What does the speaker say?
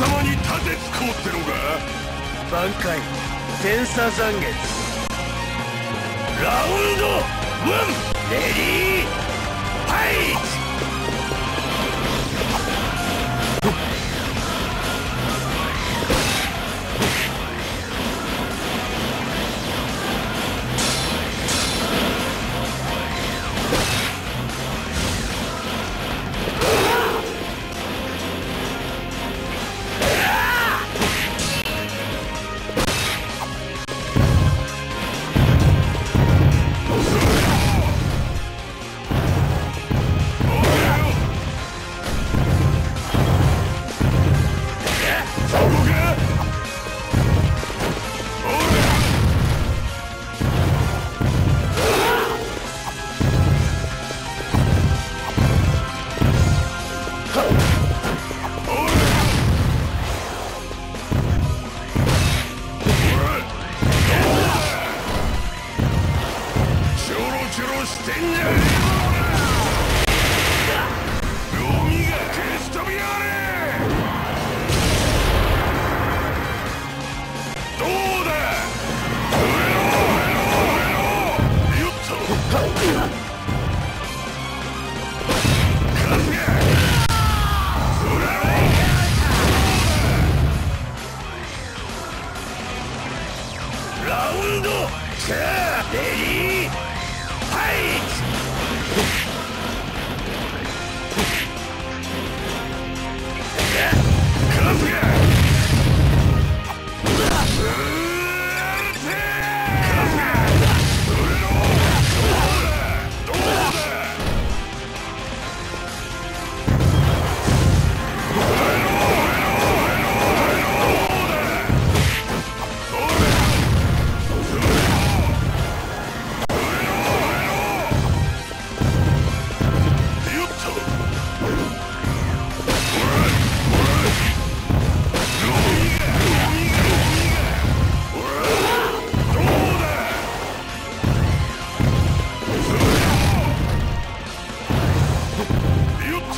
様に立てつこうってのが挽回。天差残月。ラウンドワン！レディー！してんじゃねえ Yeah!